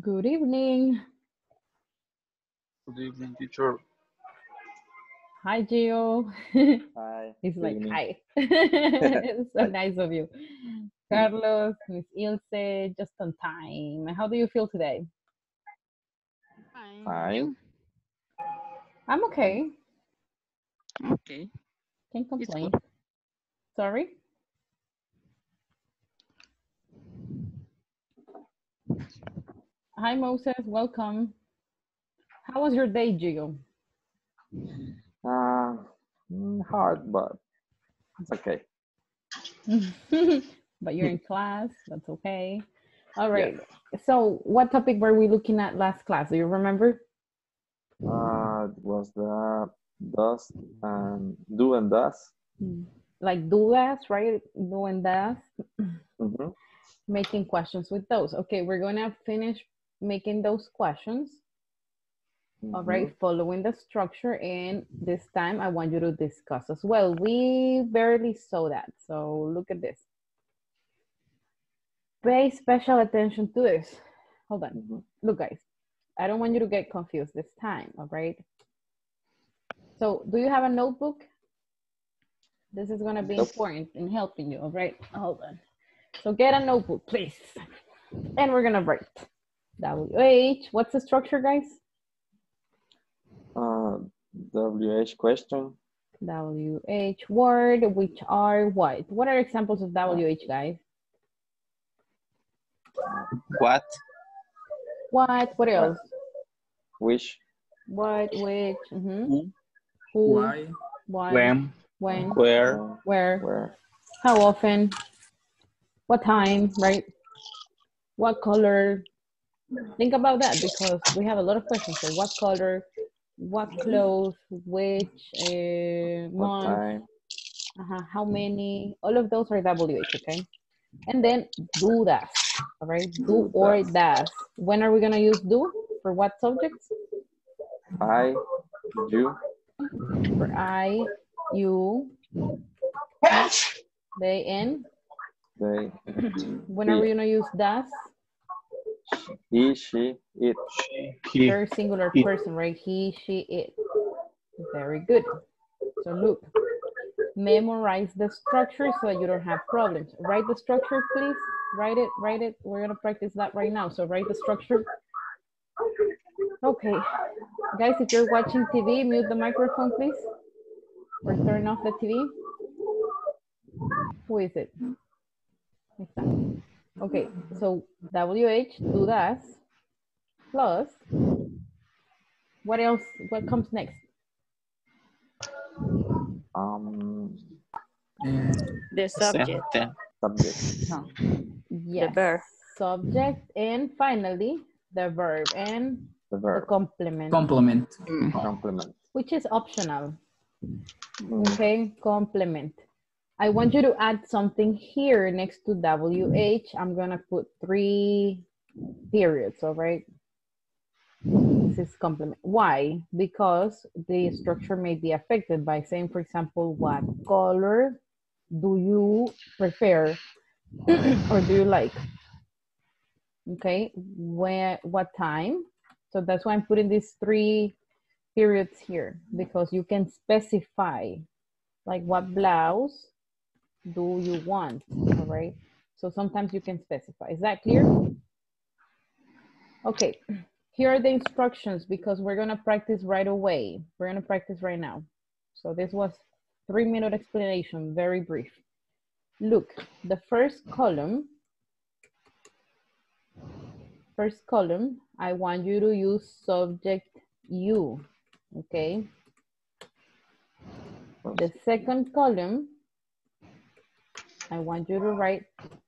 Good evening. Good evening, teacher. Hi, Gio. Hi. He's like, evening. hi. It's so nice of you. Carlos, Miss Ilse, just on time. How do you feel today? Fine. Fine. I'm okay. I'm okay. Can't It's complain. good. Sorry? Hi, Moses. Welcome. How was your day, Gio? Uh, mm, hard, but it's okay. but you're in class. That's okay. All right. So, what topic were we looking at last class? Do you remember? Uh, it was the dust and do and dust. Like do that, right? Do and that. Mhm. Making questions with those. Okay, we're gonna finish making those questions. All Mhm. right, following the structure, and this time I want you to discuss as well. We barely saw that, so look at this. Pay special attention to this. Hold on. Mhm. Look, guys, I don't want you to get confused this time, all right? So, do you have a notebook? This is gonna be Nope. important in helping you, all right? Hold on. So, get a notebook, please. And we're gonna write WH. What's the structure, guys? Uh, WH question. WH word, which are what? What are examples of WH, guys? What? What? What else? Which. What? Which? Mm -hmm. Who? Who? Why? Why? When? When? Where? Where? where. How often? What time? Right? What color? Think about that because we have a lot of questions. So, what color? What clothes? Which uh, month? uh How many? All of those are WH, okay? And then do that. All right, do Do or that. das. When are we gonna use do? For what subjects? I. You. For I, you, they, and. They. When are we gonna use das? He. She. It. He. Third singular it. person, right? He, she, it. Very good. So look, memorize the structure so that you don't have problems. Write the structure, please. Write it, write it. We're gonna practice that right now. So write the structure. Okay. Guys, if you're watching TV, mute the microphone, please. Or turn off the TV. Who is it? Ahí está. Okay, so WH, do that, plus, what else, what comes next? Um. The subject. Sente. Subject. No. Yes. verb. Subject, and finally, the verb and The the verb. complement, Complement. Mm. Complement. which is optional. Mm. Okay, complement. I want mm. you to add something here next to WH. I'm gonna put three periods, all right? This is complement. Why? Because the structure may be affected by saying, for example, what color do you prefer or do you like? Okay, where, what time? So that's why I'm putting these three periods here because you can specify like what blouse do you want all right so sometimes you can specify. Is that clear? Okay here are the instructions because we're going to practice right away. We're going to practice right now. So this was three minute explanation very brief. Look the first column first column i want you to use subject you okay? The second column, I want you to write,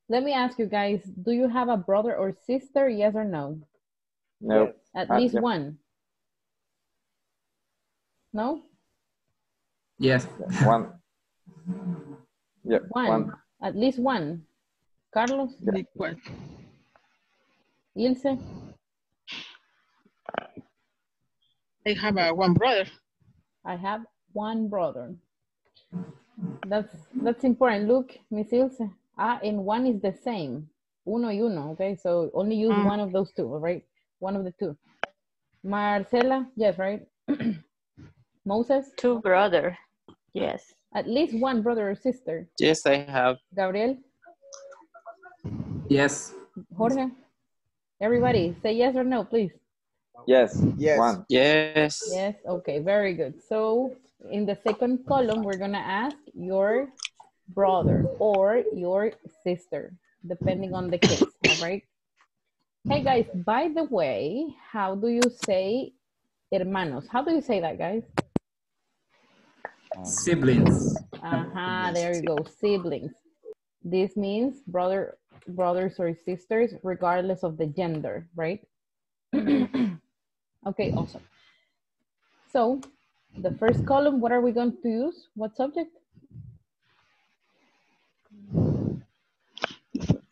let me ask you guys, do you have a brother or sister? Yes or no? No. At Uh, least yeah. one. No? Yes. One. Yeah. One. One. At least one. Carlos? Yeah. Ilse? I have a one brother. I have one brother. That's that's important. Look, Miss Ilse. Ah, and one is the same. Uno y uno, okay? So only use Mm. one of those two, all right? One of the two. Marcela, yes, right? Moses, Two brother. Yes. at least one brother or sister. Yes, I have. Gabriel, Yes. Jorge, everybody, say yes or no, please. Yes. Yes. One. Yes. Yes, okay, very good. So in the second column, we're gonna ask your brother or your sister, depending on the case, all right? Hey guys, by the way, how do you say hermanos? How do you say that, guys? Siblings. Uh-huh, there you go, siblings. This means brother, brothers or sisters, regardless of the gender, right? okay, awesome. So the first column, what are we going to use? What subject?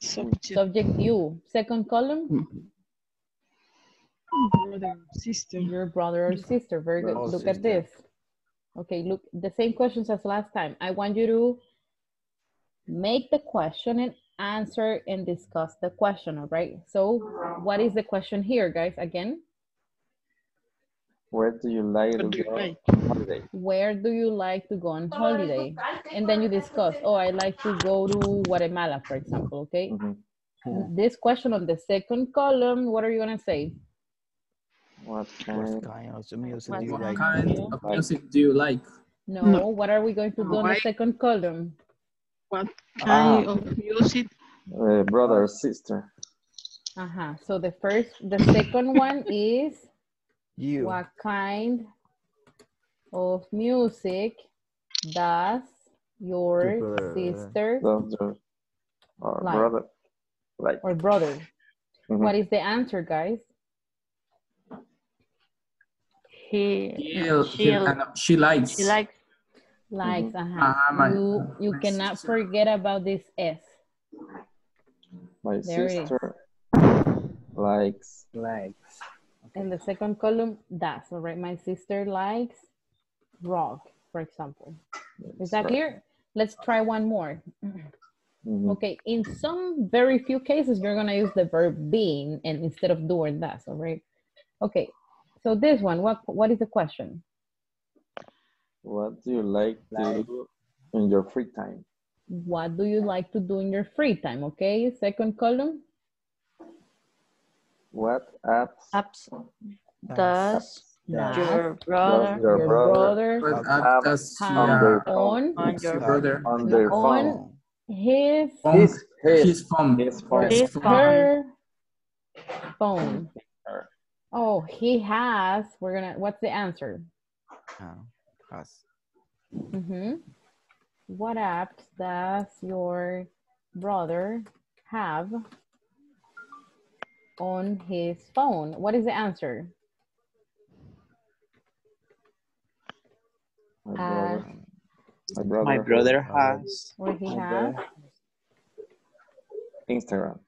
Subject, Subject you. Second column, hmm. brother, sister. your brother or sister. Very good. Brother, Look at this. Okay, look, the same questions as last time. I want you to make the question and answer and discuss the question, all right? So what is the question here, guys? Again, Where do you like to What do you go on holiday? where do you like to go on holiday? And then you discuss, oh, I like to go to Guatemala, for example, okay? Mhm. This question on the second column, what are you gonna say? What What kind? kind of music What do you What like? kind of music do you like? No, No. what are we going to do on the second column? What Ah. kind of music? Uh, brother or sister? Uh-huh. So the first, the second one is You. what kind of music does your Your brother, uh, sister Does or Like. brother like? or brother? Mhm. What is the answer, guys? He, He, she, he, uh, no, she likes. she likes Likes, uh-huh. Uh-huh, my- you you my cannot sister. forget about this S. My There it is. sister likes. Likes. In the second column, does, all right? My sister likes rock, for example. Is that clear? Let's try one more. Mhm. Okay, in some very few cases, you're gonna use the verb being and instead of doing that, all right? Okay, so this one, what what is the question? What do you like to Like. do in your free time? What do you like to do in your free time? Okay, second column, What apps apps. Does. Does Does your brother your your brother brother Have- does on your, their on on your your brother on their phone? his phone, His, his, his phone. his phone. His her phone. phone? Oh, he has. We're gonna. What's the answer? Uh, us. Mm-hmm. What apps does your brother have on his phone? What is the answer? My Uh, brother. My brother. My brother Uh, has. Or he My has brother. Instagram.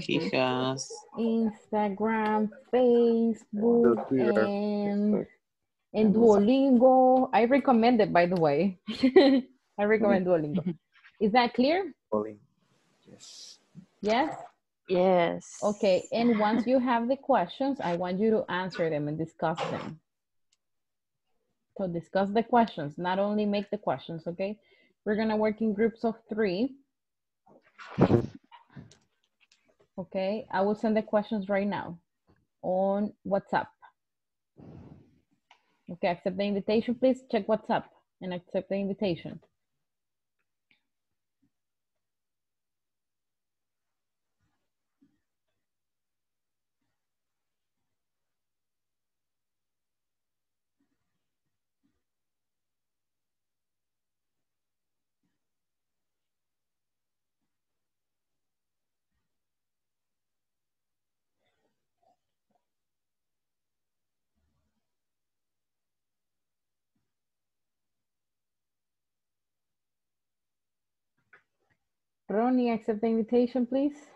He has. Instagram, Facebook, Twitter. and and Duolingo. I recommend it, by the way. I recommend Duolingo. Is that clear? Calling. Yes. Yes. Yes. Okay, and once you have the questions, I want you to answer them and discuss them. So discuss the questions, not only make the questions, okay? We're gonna work in groups of three. Okay, I will send the questions right now on WhatsApp. Okay, accept the invitation, please. Check WhatsApp and accept the invitation. Ronnie, accept the invitation, please.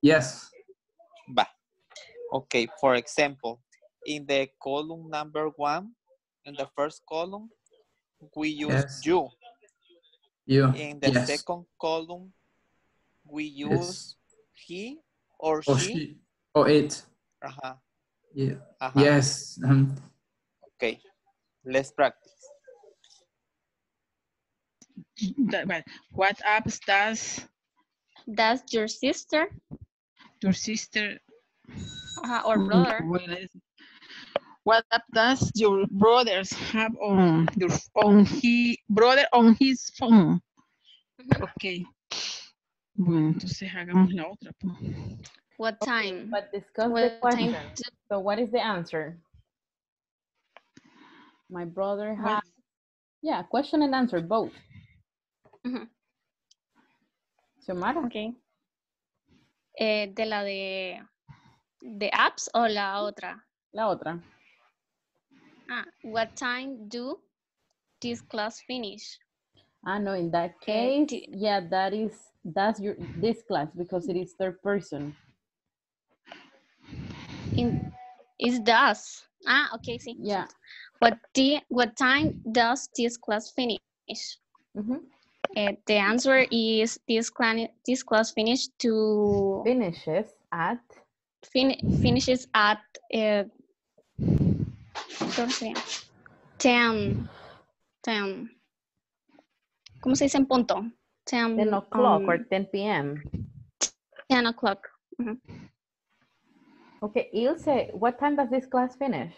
Yes. Ba. Okay, for example, in the column number one, in the first column, we use Yes. you. You. In the yes. second column, we use Yes. he or, Or she. she. Or it. Uh-huh, Yeah. uh-huh. Yes. Um, Okay, let's practice. What apps does Does your sister your sister uh, or brother Well, What app does your brothers have on your on he brother on his phone? Ok. Bueno, entonces hagamos la otra. pues. what time But discuss the what question. time So what is the answer? My brother has, yeah, question and answer, both. Mhm. Xiomara, okay Eh, de la de de apps o la otra la otra. ah what time do this class finish Ah, no, in that Eh, case, di- yeah, that is, that's your, this class because it is third person. in is does ah okay see Yeah. what the what time does this class finish Mhm. Eh, the answer is this class this class finish to Finishes at, fin finishes at uh, ¿cómo 10 10 ¿cómo se dice en punto? 10, 10 o'clock or um, 10 p.m. 10 o'clock Mhm. Okay, Ilse, what time does this class finish?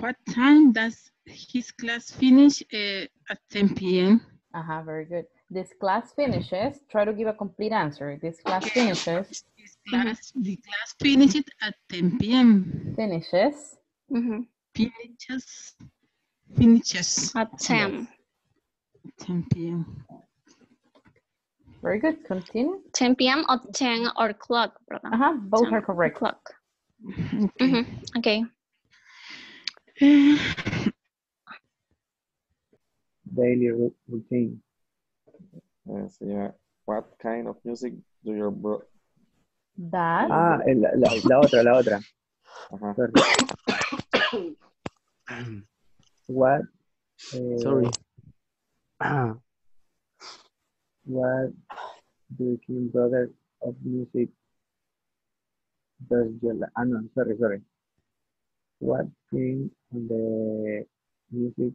What time does his class finish eh, at 10 p.m.? Uh-huh, very good. This class finishes, try to give a complete answer. This class finishes, His class, The class finishes at 10 p.m. finishes, Mhm. Finishes. Finishes at 10 10 p.m. very good, continue. 10 p.m. or 10 or clock ¿verdad? Uh-huh, both 10 are correct. clock Okay. Mhm. okay Eh, daily ru- routine. Yes, yeah. What kind of music do your bro? That, Ah, la, la, la otra, la otra. Ajá. Sorry. What? eh, Sorry. What do you think, brother, of music does you like? Ah, no, sorry, sorry. What thing on the music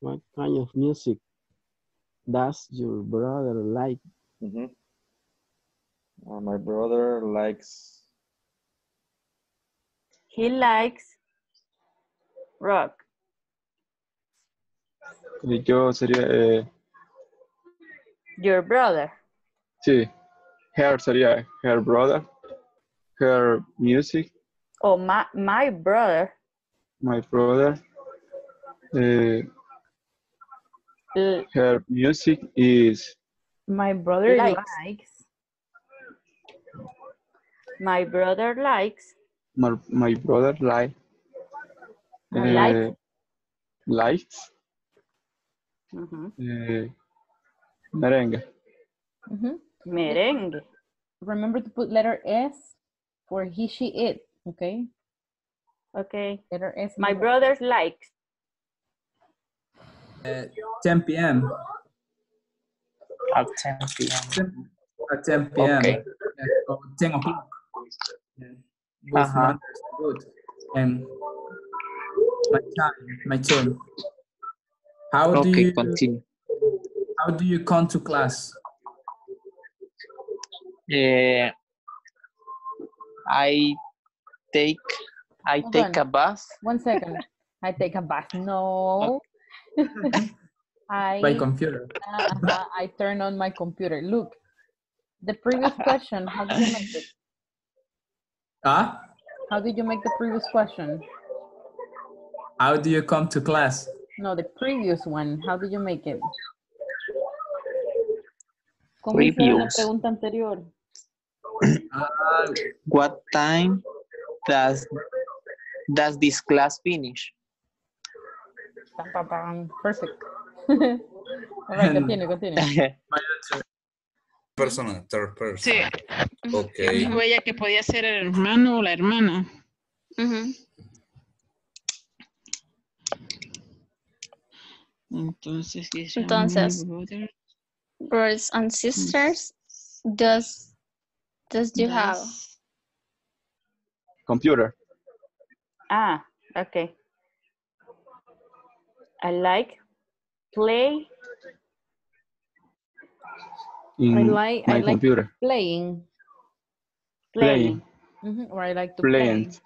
What kind of music does your brother like? Mm-hmm. Uh, my brother likes. He likes rock. Y Yo sería, eh, Your brother. sí, her sería her brother, her music, Oh, my, my brother my brother, eh, her music is my brother Likes. likes, my brother likes my, my brother like, Like. eh, likes Mhm, eh, merengue. mhm. merengue. Remember to put letter S for he, she, it, okay? Okay. Letter S. My brother likes. At 10 p.m. At 10 p.m. At 10 p.m. Okay. Yes, 10 o'clock. Yeah. Both Uh-huh. matters, good. And my time, my turn. How do you continue. how do you come to class? Eh, I take I Hold take on. a bus. One second. I take a bus. No. I, By computer. uh, uh, I turn on my computer. Look, the previous question, how did you make it? Ah, How did you make the previous question? how do you come to class? No, the previous one. How did you make it? ¿Cómo la Previous. pregunta anterior? Ah, What time does does this class finish? Pam, pam, pam. Perfect. All right, continue, continue. my answer. Persona, third person. Sí. Ok. Dijo ella que podía ser el hermano o la hermana. Entonces, Entonces, my brother brothers and sisters, does does you have? does- Computer. Ah, okay. I like play. In I like I my like computer. playing. Playing. Mhm, Or I like to Playing. play.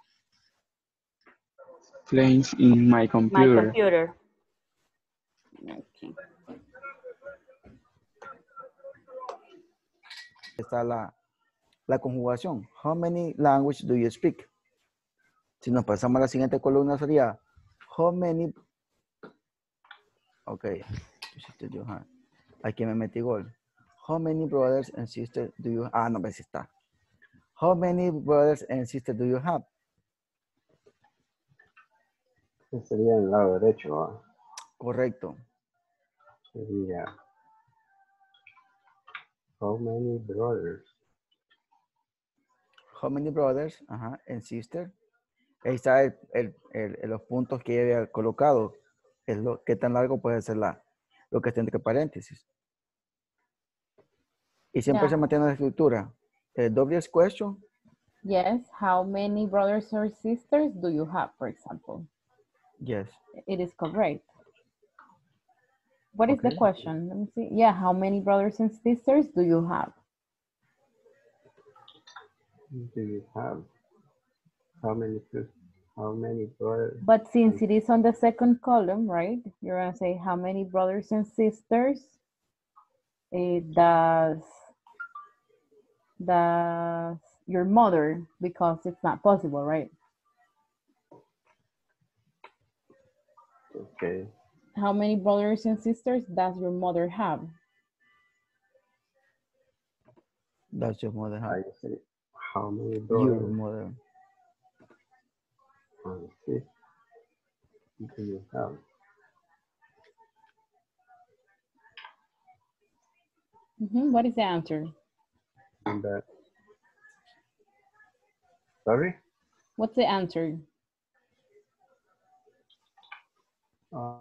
Playing in my My computer. computer. Okay. Está la, la conjugación. How many language do you speak? Si nos pasamos a la siguiente columna sería How many... Ok. Aquí me metí gol. How many brothers and sisters do you Ah, no, si está. How many brothers and sisters do you have? Ese sería en el lado derecho. ¿va? Correcto. Sería. How many brothers? How many brothers ajá, and sisters? Ahí está el- el- el- los puntos que había colocado. Es lo, qué tan largo puede ser la, lo que está entre paréntesis. Y siempre se mantiene la escritura. Eh, WS question, Yes. How many brothers or sisters do you have, for example? yes. It is correct. What is the question? Let me see. Yeah, how many brothers and sisters do you have? Do you have? How many? How many brothers? But since it is on the second column, right? You're gonna say how many brothers and sisters it does does your mother because it's not possible, right? Okay. How many brothers and sisters does your mother have? That's your mother. huh? I say, how many brothers? Your mother. and sisters do you have? Mhm, What is the answer? And. Sorry. What's the answer? Uh,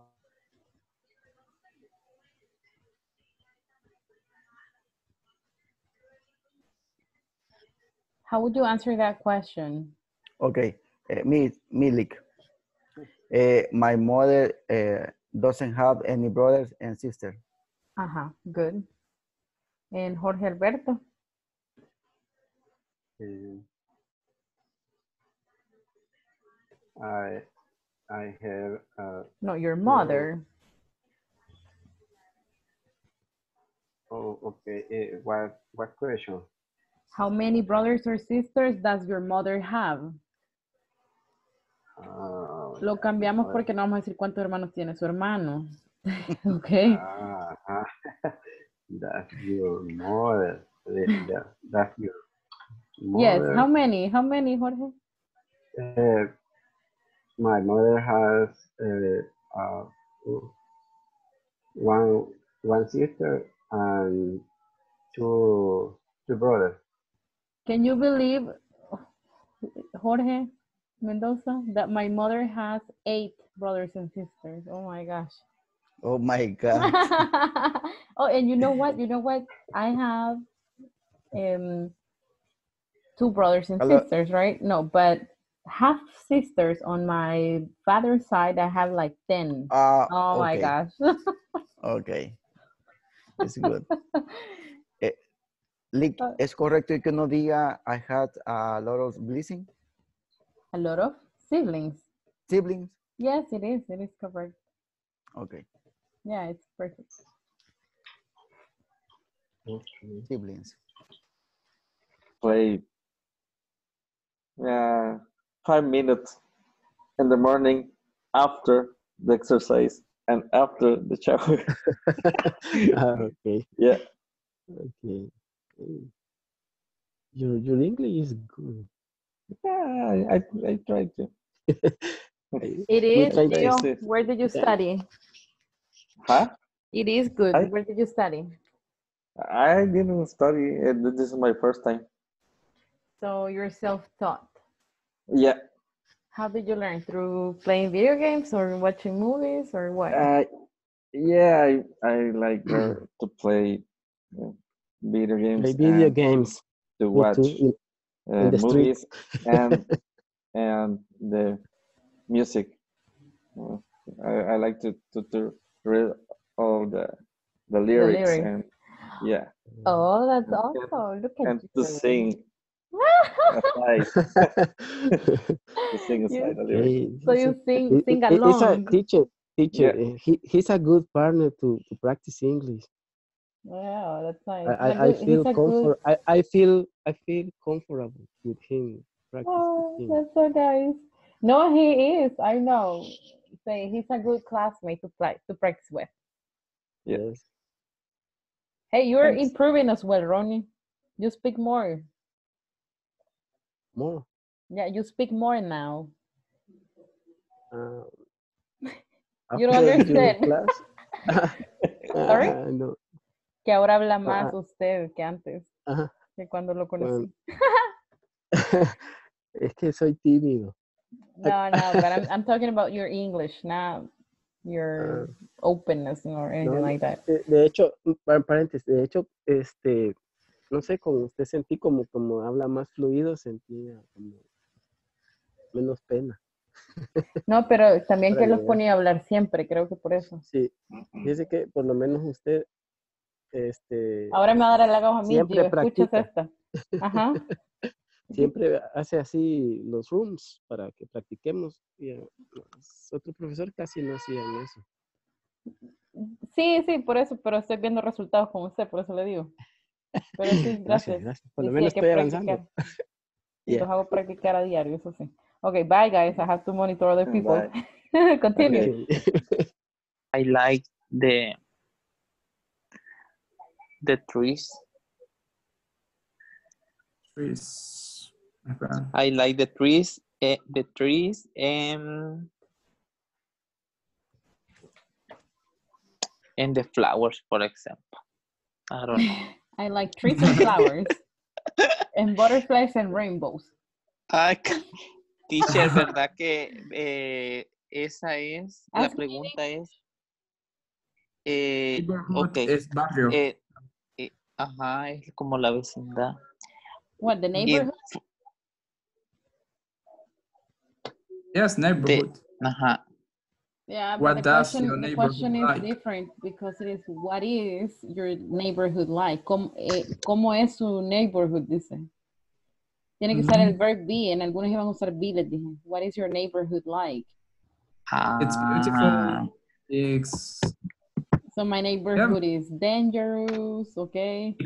How would you answer that question? Okay. Uh, me, Milik. Uh, my mother uh, doesn't have any brothers and sisters. Uh-huh, good. And Jorge Alberto? I I have uh, No, your mother. oh okay eh, what what question How many brothers or sisters does your mother have? Ah, Lo cambiamos porque no vamos a decir cuántos hermanos tiene su hermano. ok. ah, ah, that's your mother that, that's your Yes, mother how many? How many, Jorge? Uh, my mother has uh, uh, one one sister and two two brothers. Can you believe, Jorge Mendoza, that my mother has eight brothers and sisters? Oh my gosh. Oh my God. oh, and you know what? You know what? I have um two brothers and Hello. sisters, right? No, but half sisters on my father's side. I have like ten. Ah, oh my gosh. Okay. It's good. Eh, Lick, Uh, ¿Es correcto que uno diga I had a lot of blessing? A lot of siblings. Siblings? Yes, it is. It is correct. Okay. Yeah, it's perfect. Siblings. Play uh, five minutes in the morning after the exercise and after the shower. Ah, okay. yeah. Okay. okay. Your your English is good. Yeah, I, I, I tried to. It We is. try to- Leo, Yes, yes. where did you study? Huh? It is good. I- Where did you study? I didn't study. This is my first time. So you're self-taught. Yeah. How did you learn? Through playing video games or watching movies or what? Uh, yeah, I, I like uh, to play uh, video games. Play video games. To watch too, in- uh, in the movies and and the music. Uh, I, I like to, to, to read all the the lyrics, lyrics. and yeah, oh, that's awesome. Look at and you. to sing aside. to sing You- aside the lyrics. Hey, So you a- sing sing he- he's a teacher. Teacher, Yeah. he, he's a good partner to, to practice English. Yeah, that's nice. I, A I, I good- feel he's a good- I, I feel I feel comfortable with him. Practice Oh, with him. that's so nice. No, he is. I know. Say he's a good classmate to play to practice with. Yes. Hey, you're Thanks. improving as well, Ronnie. You speak more. More. Yeah, you speak more now. Uh, You don't understand. class. Sorry? Ah, no. Que ahora habla más Ah. usted que antes, Ajá. que cuando lo conocí. Es que soy tímido. No, no, but I'm, I'm talking about your English, not your openness or anything Ah. No, like that. De, de hecho, paréntesis, de hecho, este, no sé, con usted sentí como, como habla más fluido, sentía como menos pena. No, pero también que los ponía a hablar siempre, creo que por eso. Sí, fíjese que por lo menos usted, este, Ahora me va a dar halagos a mí, Siempre escuchas esta. Ajá. siempre hace así los rooms para que practiquemos. Y eh, los otros profesores casi no hacían eso. Sí, sí, por eso, pero estoy viendo resultados con usted, por eso le digo. Pero sí, gracias. gracias. Por lo sí, menos estoy avanzando. Yeah. los hago practicar a diario, eso sí. Okay, bye guys. I have to monitor other people. Bye. Continue. I like the the trees. Trees. I like the trees. eh, the trees and and the flowers, for example. I don't know. I like trees and flowers and butterflies and rainbows. Ay, teacher, ¿verdad que eh, esa es? La Ask me pregunta es. Eh, ok. es barrio. eh, eh, ajá, es como la vecindad. What, the neighborhood? f- yes, de- neighborhood. ajá. Yeah, What but the does question, your the neighborhood question is different because it is what is your neighborhood like? ¿Cómo, eh, ¿cómo es su neighborhood? Dice. Tiene que usar el verb be. En algunos iban a usar be, les dije. What is your neighborhood like? It's Ah, beautiful. It's So my neighborhood is dangerous, okay?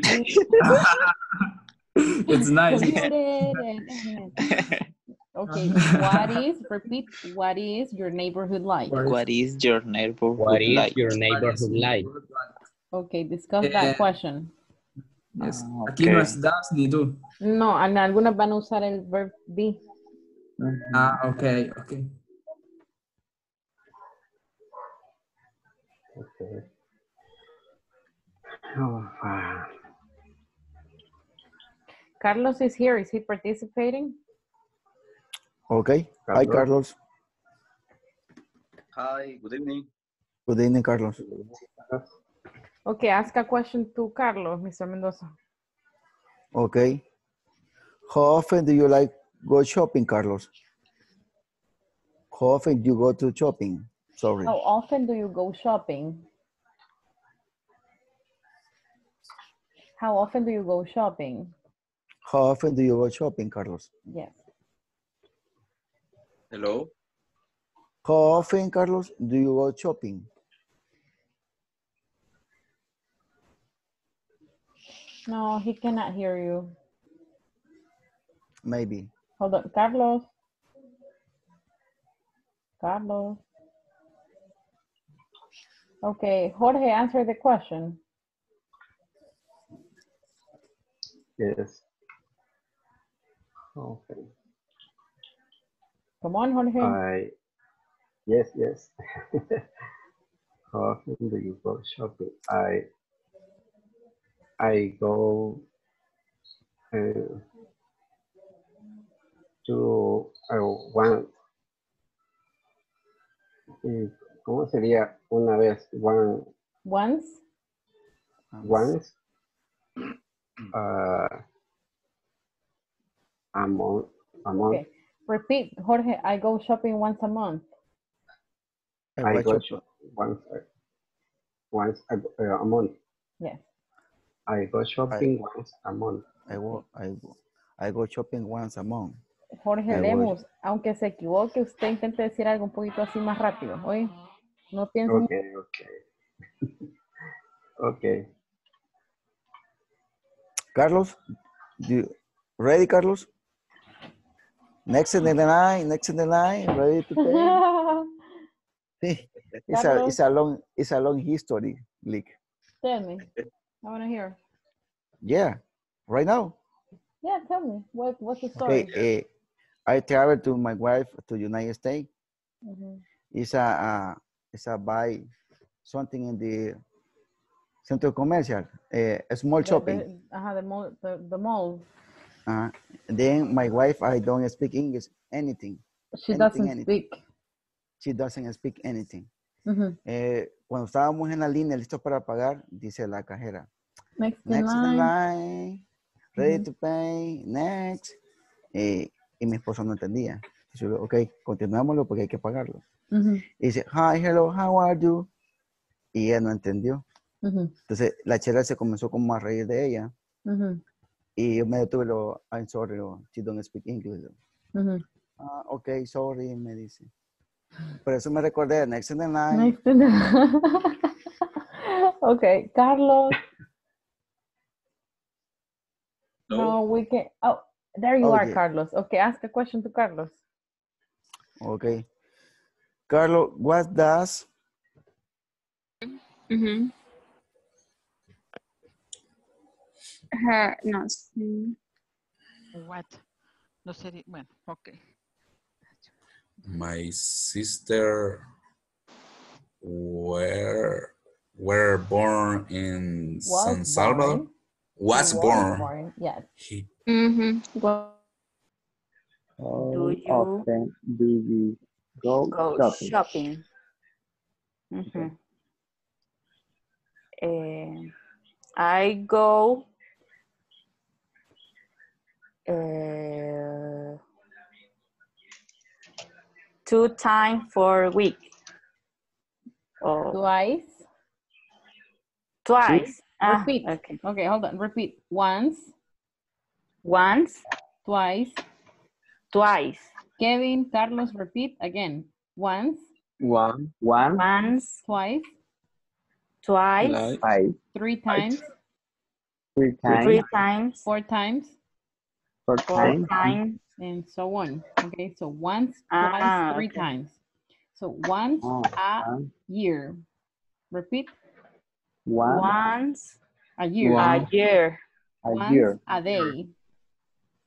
it's nice. polluted, and- Okay, what is, repeat, what is your neighborhood like? what is your neighborhood What is like? your neighborhood like? Okay, discuss Eh, that question. Yes. Ah, Aquí no ok. es das ni tú. No, en algunas van a usar el verb be. Ah, okay, okay. Okay. Oh, ah. Carlos is here. Is he participating? Okay. Hi, Carlos. Carlos. Hi, good evening. Good evening, Carlos. Okay, ask a question to Carlos, Mr. Mendoza. Okay. How often do you like go shopping, Carlos? How often do you go to shopping? Sorry. How often do you go shopping? How often do you go shopping? How often do you go shopping, Carlos? Yes. Hello. How often, Carlos, do you go shopping? No, he cannot hear you. Maybe. Hold on, Carlos. Carlos. Okay, Jorge, answer the question. Yes. Okay. Come on, Jorge. I, yes, yes. How often do you go shopping? I, I go uh, to uh, one. eh, ¿Cómo sería una vez? One, Once. once. Uh, a month. A month. Okay. Repeat, Jorge. I go shopping once a month. I go go shop- shop once. a- Once a, uh, a month. Yes. I go shopping once a month. I go, I go, I go shopping once a month. Jorge I Lemus, aunque se equivoque, usted intente decir algo un poquito así más rápido. Oye, no piense. mucho. Okay, okay. okay. Carlos, do you, ready, Carlos? Next in the line, next in the line, ready to pay? Sí. It's a, it's a long, it's a long history, Lick. Tell me. I want to hear. Yeah, right now. Yeah, tell me. What, what's the story? Okay, eh, I traveled to my wife to United States. Mhm. It's a, uh, it's a buy something in the centro comercial, eh, a small The- shopping. The, uh, the mall. The, the mall. Uh, then my wife, I don't speak English, anything. She anything, doesn't anything. speak. She doesn't speak anything. Eh, cuando estábamos en la línea listos para pagar, dice la cajera, Next next line. line, ready to pay, next. Eh, y mi esposo no entendía. Yo, ok, continuámoslo porque hay que pagarlo. Y dice, hi, hello, how are you? Y ella no entendió. Entonces la chera se comenzó como a reír de ella. Y yo me detuve, lo, I'm sorry, lo, she don't speak English. ujú. Ah, ok, sorry, me dice. Por eso me recordé, next in the line. Next in the- okay, Carlos. No, we can. Oh, there you are. Carlos. Okay, ask a question to Carlos. Okay. Carlos, what does Ujú. Her, no, sí. What? No sería, bueno, ok. My sister were were born in Was San Salvador. born. Was Was born. born, Yes. He- Ujú. What How Do you often do you go, go shopping? shopping? Mhm. Eh, I go uh, two times for a week. Or Twice. twice. Ah, Repeat. okay. Okay, hold on. Repeat. Once, Once, twice. twice. Kevin, Carlos, repeat again. Once, One, one, Once, twice, twice, Like, five, three times, three times, three times, four times, four four times, times. and so on. Okay, so once, Ah, twice, three okay. times. So once Oh, a one, year. Repeat. one, Once A year. One. a year. a Once year, a day.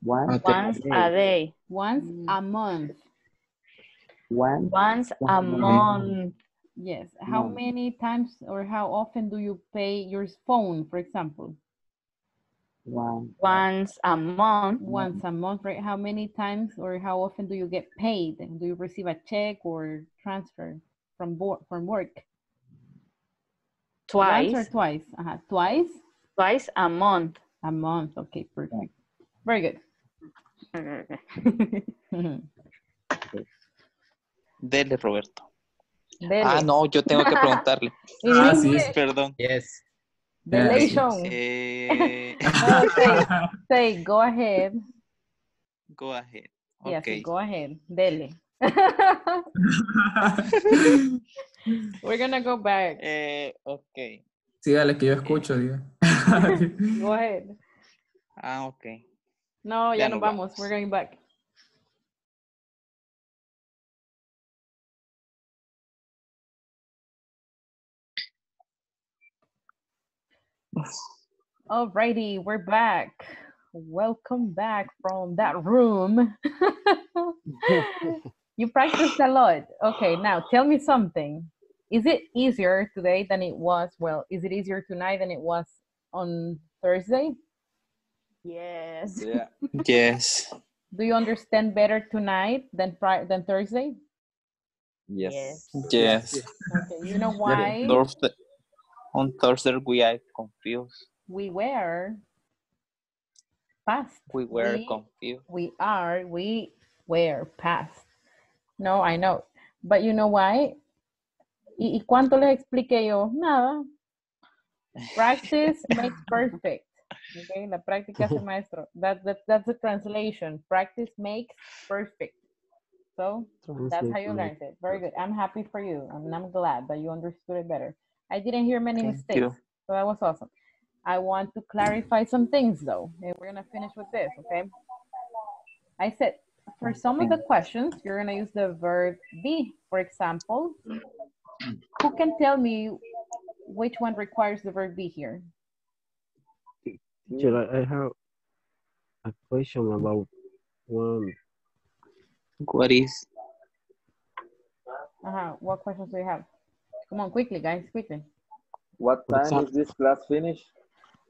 one, A day. Once a day. Once a month. one, Once a One month. Yes. How Month. many times or how often do you pay your phone, for example? One, Once a month. Once a month, right? How many times or how often do you get paid? Do you receive a check or transfer from from work? Once or Twice. twice? Uh-huh. Twice Twice a month. a month. Okay, perfect. Very good. Dele, Roberto. Dele. Ah, no, yo tengo que preguntarle. In Ah, sí. English, Perdón. yes. Delation. Eh, Okay, say, go ahead. go ahead. Yes, Okay. go ahead. Dele. We're gonna go back. Eh, ok. Sí, dale, que yo escucho, digo. Go ahead. Ah, ok. No, ya, Ya no nos vamos. vamos. We're going back. Alrighty, we're back. Welcome back from that room. you practiced a lot. Okay, now tell me something. Is it easier today than it was? Well, is it easier tonight than it was on Thursday? Yes. Yeah. Yes. Do you understand better tonight than Fri- than Thursday? Yes. Yes. Okay, you know why Thursday. On Thursday we are confused. we were past. We were We- confused. We are, we were past. No, I know. But you know why? ¿Y, y cuánto les expliqué yo? Nada. Practice makes perfect. Okay, la práctica hace maestro. That, that, that's the translation. Practice makes perfect. So that's how you learned it. Very good. I'm happy for you. and I'm glad that you understood it better. I didn't hear many Thank mistakes. you. So that was awesome. I want to clarify some things though. And we're gonna finish with this, okay? I said for some of the questions, you're gonna use the verb be. For example, who can tell me which one requires the verb be here? Teacher, I I have a question about one. What is? Uh-huh. What questions do you have? Come on, quickly, guys, quickly. What time is this class finished?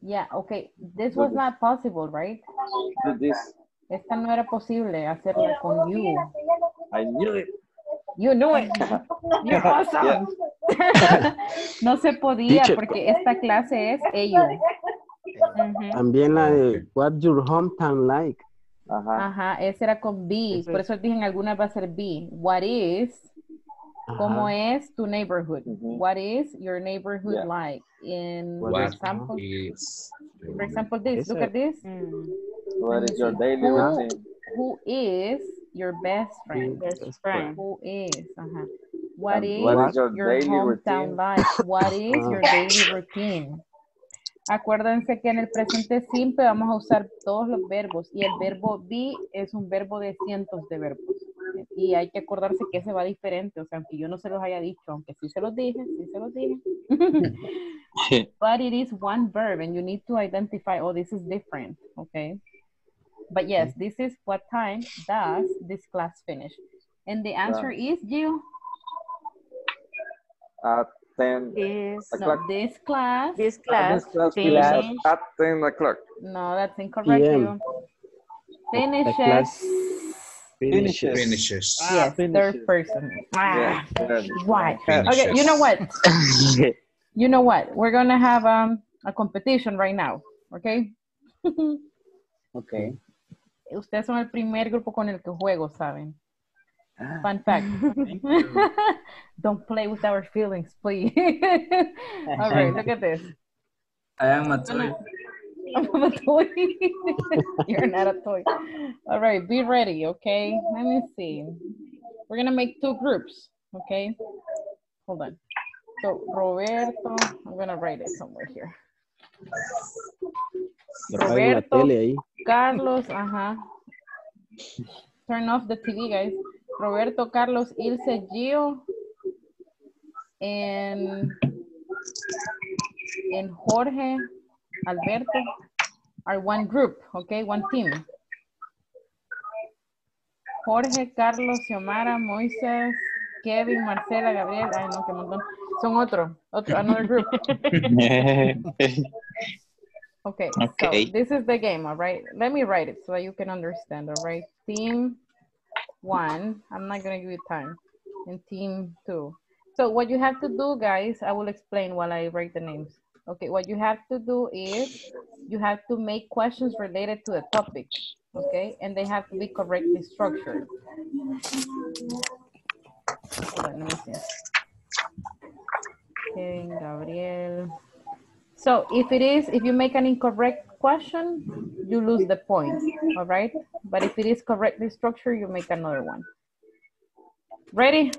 Yeah, okay. This was not possible, right? This. Esta no era posible hacerla con you. I knew it. You knew it. You're awesome. no se podía Teacher. porque esta clase es ello. También la de What's your hometown like? Ajá. Ajá, ese era con. Ese Por es. eso dije en algunas va a ser be. What is, cómo Ajá. es tu neighborhood? Ujú. What is your neighborhood Yeah. like? In, What for What example, is for example, this. Look Ese- at this. Mm. What is your daily Who, routine? who is your best friend? Best friend. Who is? Ajá. What And is, what is your your daily hometown routine? like? What is Ah. your daily routine? Acuérdense que en el presente simple vamos a usar todos los verbos y el verbo be es un verbo de cientos de verbos. Y hay que acordarse que ese va diferente, o sea, aunque yo no se los haya dicho, aunque sí se los dije, sí se los dije. but it is one verb and you need to identify, oh, this is different, okay? But yes, this is what time does this class finish? And the answer is, Gio, At 10 This, no, o'clock. this class, this Uh, class this class finishes finish at 10 o'clock. no, that's incorrect, PM. Gio. The Finishes, class finishes. finishes? yes, third person. Ah, Yeah. good. why? Okay, you know what? You know what? We're gonna have um, a competition right now, okay? Okay. Ustedes son el primer grupo con el que juego, ¿saben? Fun fact. Don't play with our feelings, please. All right, look at this. I am a toy. I'm a toy. You're not a toy. All right, be ready, okay? Let me see. We're gonna make two groups, okay? Hold on. So Roberto, I'm gonna write it somewhere here. Le apaguen la Roberto. Carlos, ajá. Turn off the TV, guys. Roberto, Carlos, Ilse, Gio, and, and Jorge, Alberto are one group, okay, one team. Jorge, Carlos, Xiomara, Moisés, Kevin, Marcela, Gabriel, ay no, qué montón. Son otro, otro, another group. Okay, Okay. so this is the game, all right? Let me write it so that you can understand, all right? Team one, I'm not gonna give you time, and team two. So what you have to do, guys, I will explain while I write the names. Okay, what you have to do is you have to make questions related to the topic, okay? And they have to be correctly structured. Let me see. Okay, Gabriel. So if it is, if you make an incorrect question, you lose the point, all right? But if it is correctly structured, you make another one. Ready?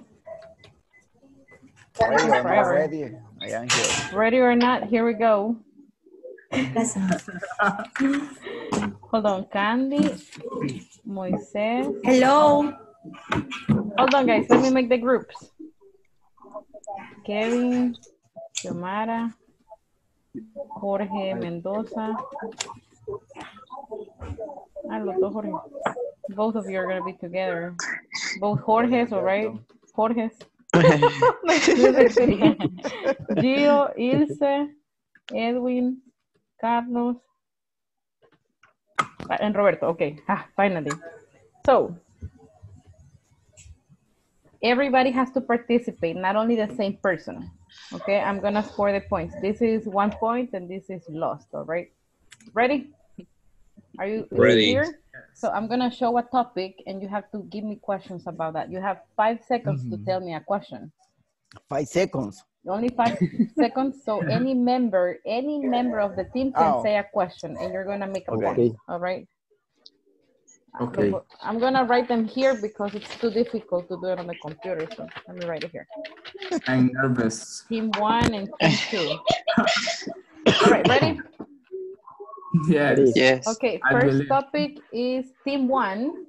Ready or not ready, I here. Ready or not, here we go. Hold on, Candy, Moises. Hello. Hold on, guys, let me make the groups. Kevin, Xiomara, Jorge Mendoza. Ah, los dos Jorge. Both of you are gonna be together. Both Jorges, all right? Jorges. Gio, Ilse, Edwin, Carlos. Ah, And Roberto, okay. Ah, finally. So, everybody has to participate, not only the same person. Okay, I'm gonna score the points. This is one point and this is lost, all right? Ready? Are you Ready. here? So I'm gonna show a topic and you have to give me questions about that. You have five seconds to Mhm. tell me a question. Five seconds. Only five seconds. So any member, any member of the team can Oh. say a question and you're gonna make a Okay. point. All right. Okay. I'm gonna write them here because it's too difficult to do it on the computer. So let me write it here. I'm nervous. Team one and team two. All right, ready? Yes. Yes. Okay, I first believe. topic is team one.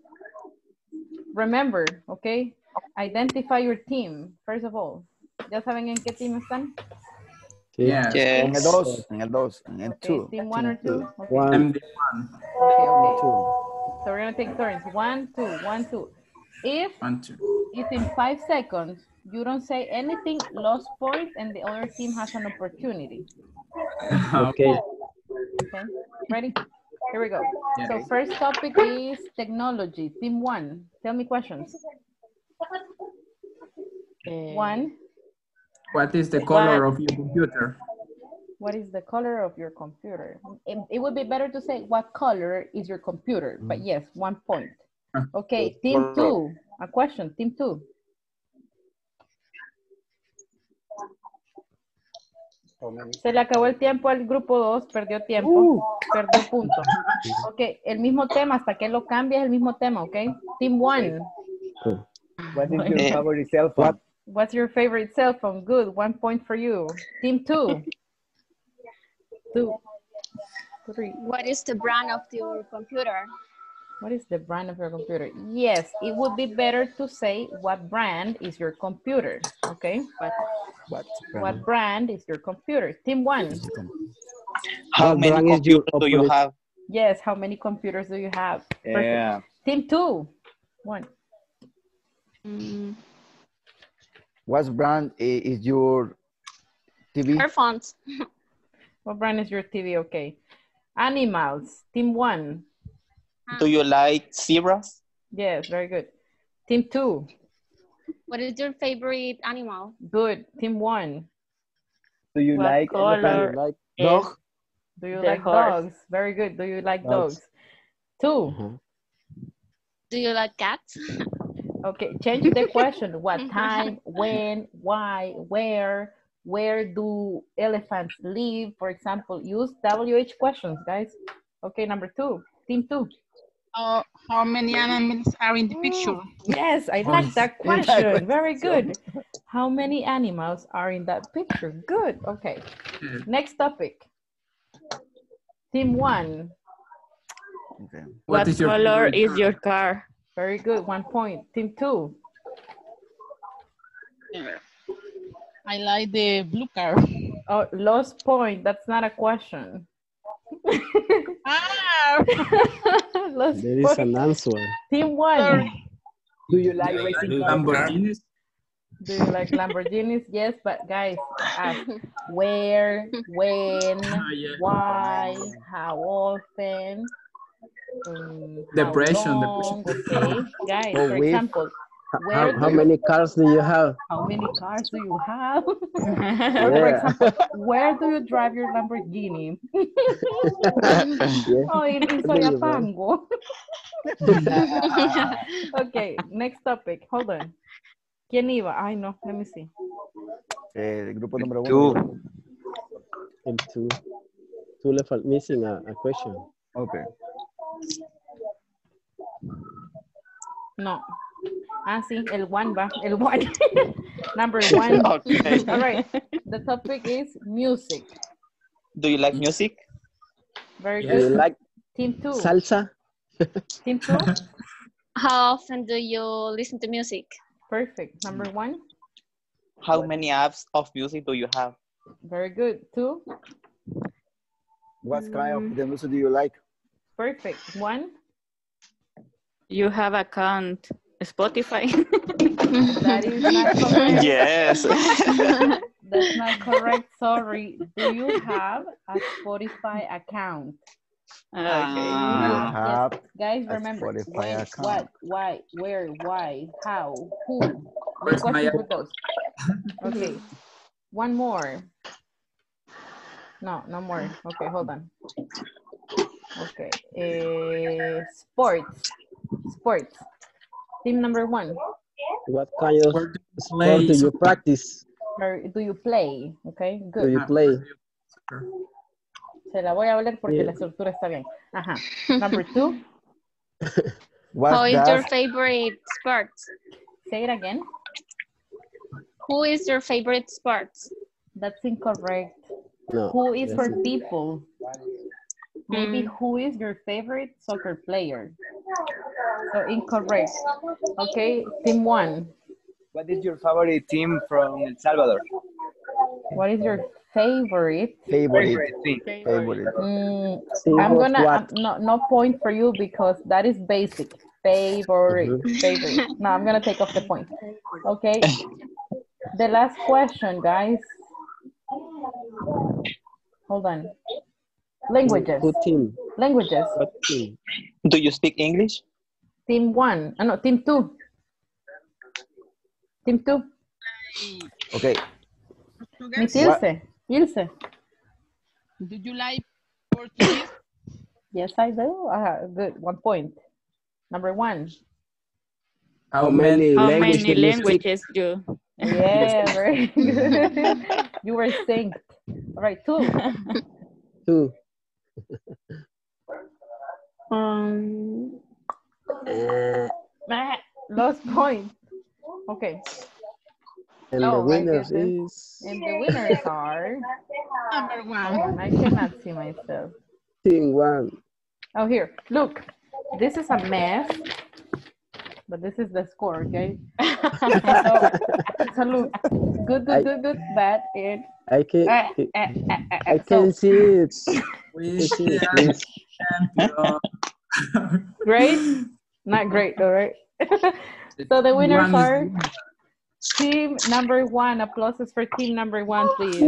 Remember, okay? Identify your team, first of all. ¿Ya saben en qué team están? Sí. Yes. En el Yes. dos, en el dos, en el Okay, two. team one or two? Okay, One, I'm the one. okay, okay. two. So we're gonna take turns. One, two, one, two. If One, two. if in five seconds you don't say anything, lost points, point, and the other team has an opportunity. Okay. Okay, ready? Here we go. Yeah. So first topic is technology. Team one, tell me questions. Eh, one, What is the color of your computer? what is the color of your computer? It, it would be better to say what color is your computer, but mm. yes, one point. Okay, team two, a question, team two. Se le acabó el tiempo al grupo 2, perdió tiempo, perdió punto. Ok, el mismo tema, hasta que lo cambie es el mismo tema, ok? Team 1, What is your Eh, favorite cell phone? what's your favorite cell phone? Good, one point for you. Team 2, two, three. What is the brand of your computer? What is the brand of your computer? Yes, it would be better to say what brand is your computer, okay? But What? what brand is your computer? Team 1, How What many brand is your computers do you have? yes, how many computers do you have? Perfect. Yeah. Team 2, 1. Mm, What brand is your TV? earphones. What brand is your TV? Okay. Animals. Team one. Do you like zebras? Yes, very good. Team two. What is your favorite animal? Good. Team one. Do you What like color elephant? Like is dog. Do you The like horse. dogs? Very good. Do you like Dogs. dogs? Two. Uh-huh. Do you like cats? Okay. Change the question. What time, when, why, where, where do elephants live? For example, use WH questions, guys. Okay, number two. Team two. Uh, how many animals are in the picture? Yes, I like that that question. Very good. How many animals are in that picture? Good. Okay. Next topic. Team one. Okay. What, is color favorite is your car? Very good. One point. Team two. I like the blue car. Oh, lost point. That's not a question. Ah, lost There is an answer. Team one. sorry. Do you like racing cars? Lamborghinis? Do you like Lamborghinis? Yes, but guys, ask where, when, Ah, yeah. why, how often, um, how Depression, long, depression. okay? Guys, Oh, for with- example, How, where how do- many cars do you have? how many cars do you have? or for example, where do you drive your Lamborghini? Yeah. oh, in, in Where do you drive? Soyapango. okay, next topic. Hold on. ¿Quién iba? Ay, no, let me see. Eh, el grupo número uno. Two. And two. Two left out missing a, a question. Okay. No. Ah, sí, el one va, el one. Number one. Okay. All right. The topic is music. Do you like music? Very Do you good. like Team two. salsa? Team two. How often do you listen to music? Perfect. Number one. How many apps of music do you have? Very good. Two. What kind Mm. of the music do you like? Perfect. One. You have account Spotify. That is not correct. Yes. That's not correct. Sorry. Do you have a Spotify account? Okay. Ah. You have Yes, guys, a remember Spotify when, account. what, why, where, why, how, who. Where's my questions. Okay. One more. No, no more. Okay, hold on. Okay. Uh, sports. Sports. Team number one. What kind of Where do you sport play? do you practice? Or do you play? Okay, good. Do you play? Se la voy a hablar porque Yeah. la estructura está bien. Ajá. Number two. What How is your favorite sport? Say it again. Who is your favorite sport? That's incorrect. No. Who is for people? Maybe Mm. who is your favorite soccer player? So incorrect. Okay, team one. What is your favorite team from El Salvador? What is your favorite? favorite? team. Favorite. Mm, I'm gonna what? no no point for you because that is basic. Favorite, Mhm. favorite. No, I'm gonna take off the point. Okay. The last question, guys. Hold on. Languages. Who team? Languages. What team? Do you speak English? Team one. Uh, no, team two. Team two. Okay. Miss Portuguese? Ilse. Ilse. Do you like Portuguese? Yes, I do. Uh, good. One point. Number one. How How many? many How languages many do you speak? languages do? Yeah, very good. you were synced. All right, two. Two. Um, Uh, Ah, Lost point. Okay. and Oh, the winners is And the winners are. Number one. I cannot see myself. team one. Oh, here. Look, this is a mess, but this is the score, okay? so, so look, good, I- good, good, good, bad, and I can uh, uh, uh, uh, I can so see it. We Can are please. champion. great, not great, though, right? so the winners One are team number one. Applauses for team number one, please.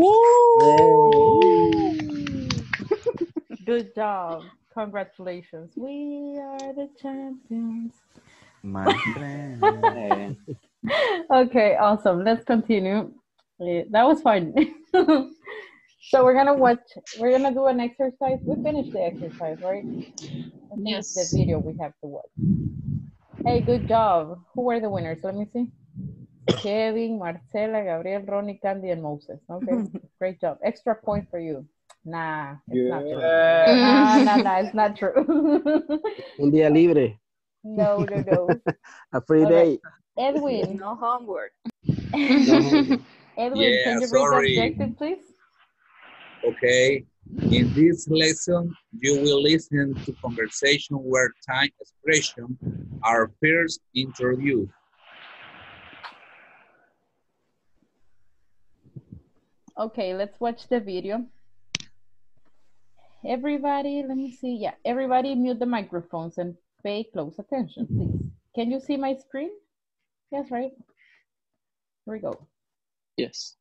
Good job. Congratulations. We are the champions. My friend. Okay, awesome. Let's continue. Eh, that was fun. so we're gonna watch. We're gonna do an exercise. We finished the exercise, right? I think Yes. The video we have to watch. Hey, good job. Who were the winners? Let me see. Kevin, Marcela, Gabriel, Ronnie, Candy, and Moses. Okay, great job. Extra point for you. Nah, it's not true. Nah, nah, nah, it's not true. Un día libre. no, no, no. A free All day. right. Edwin, No homework. Edwin, can Yeah, you read the sorry. objective, please? Okay. In this lesson, you will listen to conversation where time expression are first introduced. Okay, let's watch the video. Everybody, let me see. Yeah, everybody mute the microphones and pay close attention, please. Can you see my screen? Yes, right? Here we go. Yes.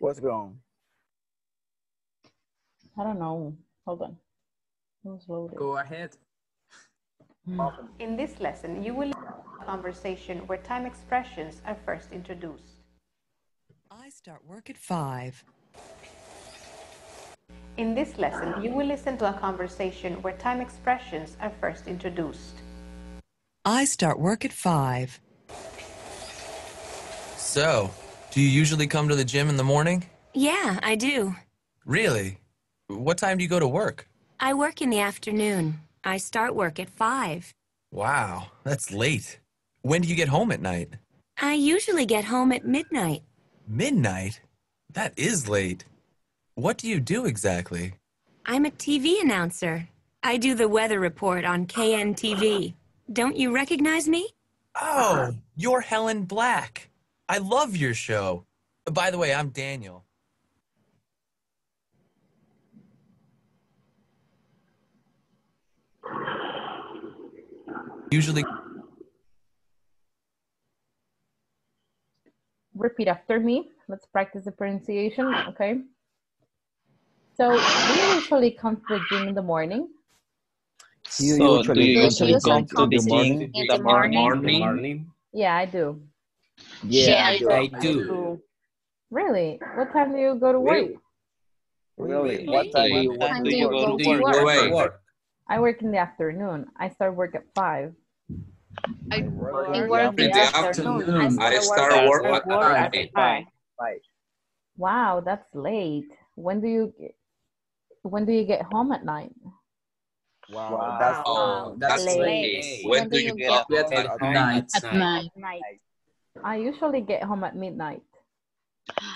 What's wrong? I don't know. Hold on. It was loaded. Go ahead. In this lesson, you will have a conversation where time expressions are first introduced. I start work at five. In this lesson, you will listen to a conversation where time expressions are first introduced. I start work at five. So, do you usually come to the gym in the morning? Yeah, I do. Really? What time do you go to work? I work in the afternoon. I start work at 5. Wow, that's late. When do you get home at night? I usually get home at midnight. Midnight? That is late. What do you do exactly? I'm a TV announcer. I do the weather report on KNTV. Don't you recognize me? Oh, you're Helen Black. I love your show. By the way, I'm Daniel. Usually Repeat after me. Let's practice the pronunciation, okay? So, do you usually come to the gym in the morning? Do you So, usually do you come usually to the come to the the gym morning? in the morning? morning? Yeah, I do. Yeah, I do. I do. Really? What time do you go to work? Really? What time do you What want time to do you work? go Do to you work? I work in the afternoon. I start work at 5. I work I in work In in the the afternoon. afternoon, I start work at night. Five. Five. Wow, that's late. When do you get, when do you get home at night? Wow, that's Oh, that's that's late. late. When do you get Get home at at night. at night. Night. I usually get home at midnight.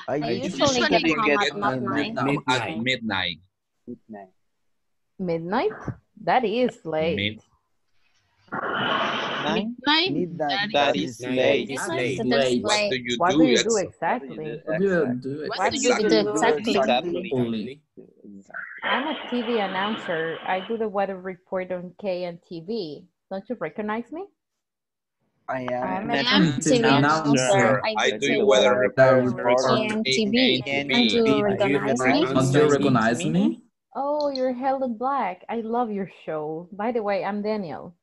I I usually usually get you home get at midnight. home at midnight? Midnight. Midnight? That is late. Mid- Nine? Midnight. midnight. That is late. It's late. late. That's What do late. you What do? do you do exactly? What do you do it? What do you You do? do exactly. Exactly. I'm a TV announcer. I do the weather report on KNTV. Don't you recognize me? I am. I'm an is TV announcer. announcer. I do do the weather weather report report on on KNTV. KNTV. And you recognize me? Don't you recognize me? Oh, oh you're Helen Black. I love your show. By the way, I'm Daniel.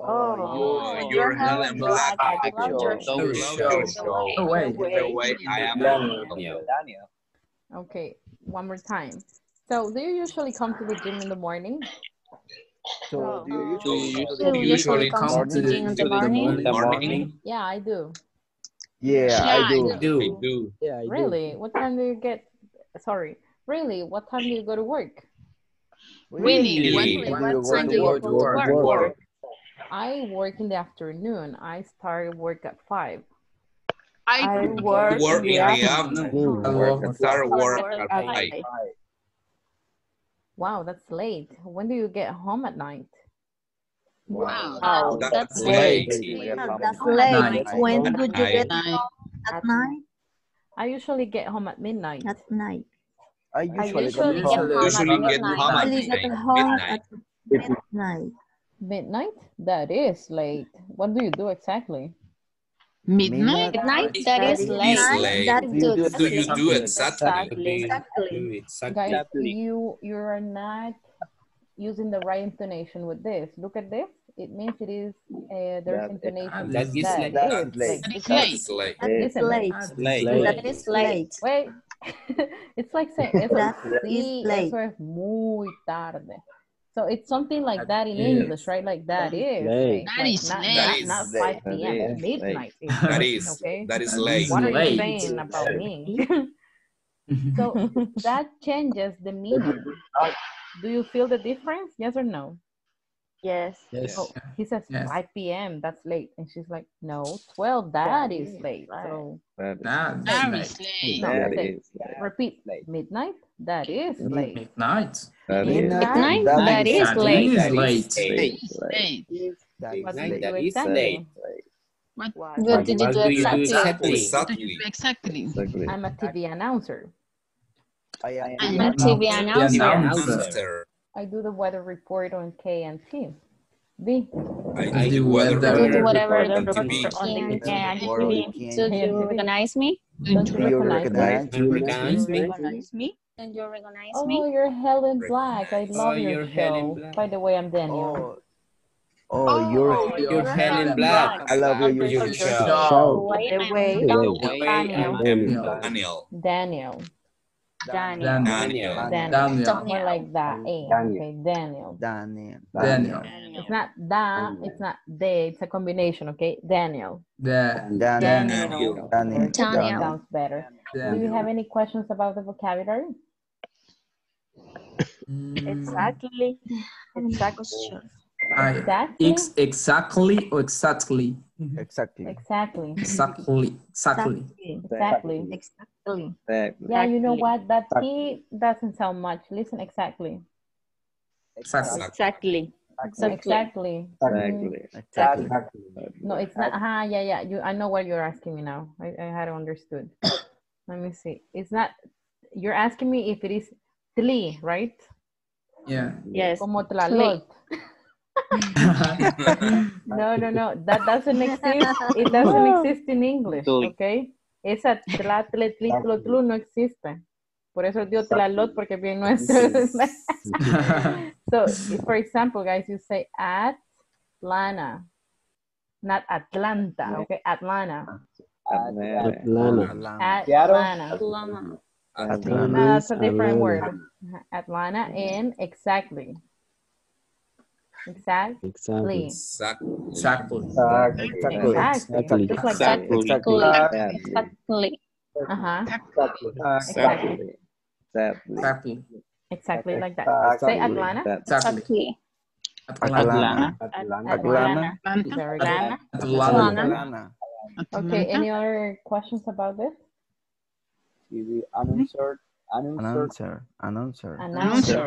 Oh, oh, you're Helen Black. I love your I show. love your show. No way. Either way, I am Daniel. Daniel. Okay, one more time. So, do you usually come to the gym in the morning? So oh. do you Do usually you go Do you gym? usually come come to the gym in the the morning? The morning? Yeah, I do. Yeah, I do. I Do. do. Yeah, I do. Really? What time do you get? Sorry. Really? What time do you go to work? Really? Really? When do what you time do you to go work? to work? Work. I work in the afternoon. I start work at five. I Work in the afternoon. Hello. Start work Work at at night. five. Wow, that's late. When do you get home at night? Wow. Wow, That's that's late. late. Yeah, That's Night. late. When do you get Night. at night? I usually get home at midnight. At night. I I usually usually get home. home Usually at get midnight. home at Usually get home midnight. at midnight. Midnight? That is late. What do you do exactly? Midnight? Midnight? That is Is late. late. That Do you do Do you do exactly? exactly. Guys, Exactly. you you're not using the right intonation with this. Look at this. It means it is uh, there's That- intonation. that is that late. That is is late. That is late. That is late. Late. That is late. Wait, it's like saying eso, sí, late. eso es muy tarde. So it's something like That that in is English, right? Like that is late. That like, is not, late. not, That not is 5 late. p.m. That is midnight. is That late, okay. that is late. What are you saying about me? so that changes the meaning. Do you feel the difference? Yes or no? Yes. Yes. Oh, he says Yes. 5 p.m. That's late, and she's like, no, 12. That is late. right. So That is That That is is late. late. no, That say- is late. repeat. Late. Midnight. That is late. Midnight. That is Midnight? That That is is That late. is late. late. Late. That What is do you late. exactly? What, What did you do exactly? Exactly. exactly? Exactly. I'm a TV announcer. I am. I'm a TV announcer. announcer. I do the weather report on KNT. B. I do do weather weather You report whatever on the TV. report on the So do you recognize me? Don't you Do you recognize me? recognize? Recognize me? Recognize me? And you recognize Oh, me? you're Helen Black. I oh, love Oh, your show. By the way, I'm Daniel. Oh, oh, you're. You're Helen Black. I love your, your, Your show. show. The way The Daniel. Daniel. Daniel. Daniel. Daniel. Daniel. Daniel. Daniel. More like that. A. Daniel. Okay, Daniel. Daniel. Daniel. It's not da, it's not de, it's a combination, okay? Daniel. Da- Daniel. Daniel. Daniel. Daniel. Sounds better. Do you have any questions about the vocabulary? Exactly. Exactly. I, Exactly. ex, exactly or exactly? Exactly. Exactly. Exactly. Exactly. Exactly. Exactly. Exactly. Yeah, you know what? That T doesn't sound much. Listen, exactly. Exactly. Exactly. Exactly. Mm, Exactly. Exactly. No, it's not. Ah, yeah, yeah. You, I know what you're asking me now. I, I had understood. Let me see. It's not. You're asking me if it is tli, right? Yeah. Yes. Como tlalot. No, no, no. That doesn't exist. It doesn't exist in English, okay? Esa tla, tle, tli, tlo, tlu no existe. Por eso dio tlalot porque es bien nuestro. so, for example, guys, you say Atlanta, not Atlanta, okay? Atlanta. Atlanta. Atlanta. Atlanta. Atlanta. No, that's a different word. Atlanta and exactly. Exactly. Exactly. Exactly. Exactly. Exactly. Exactly. Just like that. Exactly. Exactly. Uh-huh. Exactly. Exactly. Exactly. Exactly. Exactly like that. Exactly. Say Atlanta. Exactly. Exactly. Atlanta. Atlanta. Atlanta. Atlanta. Very good. Atlanta. Atlanta. Okay, any other questions about this? TV announcer, announcer, Announcer. Announcer. Announcer. Announcer.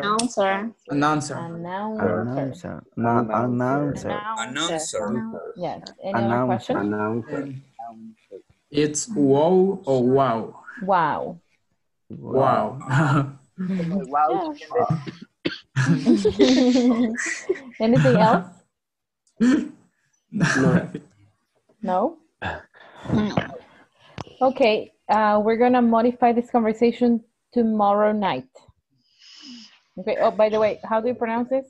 Announcer. Announcer. Announcer. Announcer. Announcer. Yes. Any other Announcer. questions? Announcer. It's wow or wow? Wow. Wow. wow, Anything else? no. No? Okay, uh, we're gonna modify this conversation tomorrow night. Okay, oh, by the way, how do you pronounce this?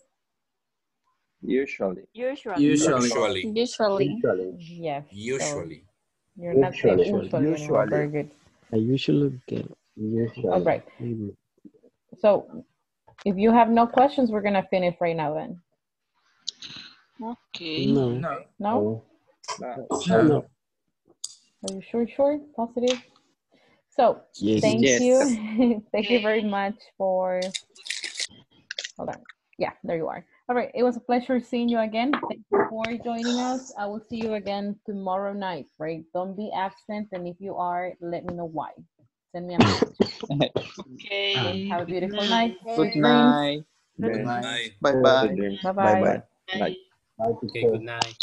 Usually. Usually. Usually. Usually. Usually. Usually. Yes. so Usually. You're not saying Usually. usually Very good. I usually get usually. All right. Mm. So if you have no questions, we're gonna finish right now then. Okay. No. No. No? No. No. Are you sure, sure, positive? So, Yes. thank Yes. you. thank you very much for, hold on. Yeah, there you are. All right, it was a pleasure seeing you again. Thank you for joining us. I will see you again tomorrow night, right? Don't be absent, and if you are, let me know why. Send me a message. Okay. Have a beautiful night. Good Sweet dreams. night. Okay. Night. Bye bye. Bye-bye. Bye-bye. Bye. Okay, good night.